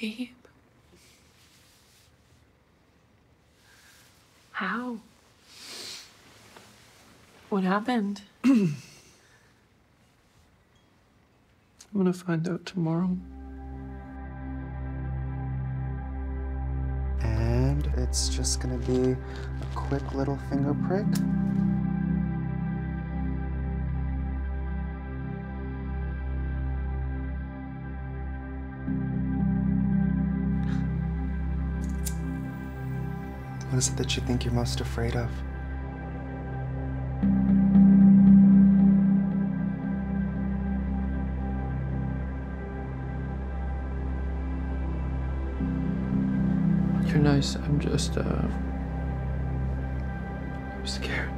Babe. How? What happened? I'm gonna find out tomorrow. And it's just gonna be a quick little finger prick. What is it that you think you're most afraid of? You're nice. I'm just, uh, I'm scared.